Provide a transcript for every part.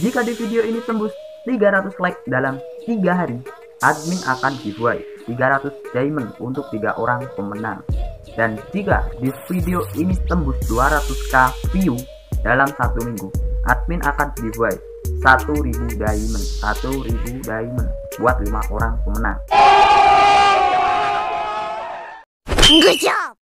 Jika di video ini tembus 300 like dalam 3 hari, admin akan giveaway 300 diamond untuk tiga orang pemenang. Dan jika di video ini tembus 200k view dalam satu minggu, admin akan giveaway 1000 diamond, 1000 diamond buat lima orang pemenang. Good job!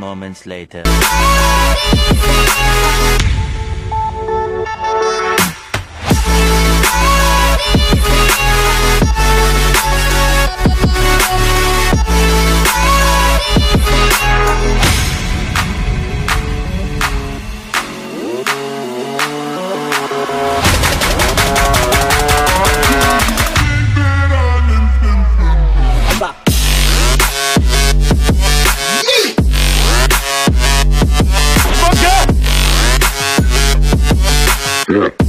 moments later. Yeah.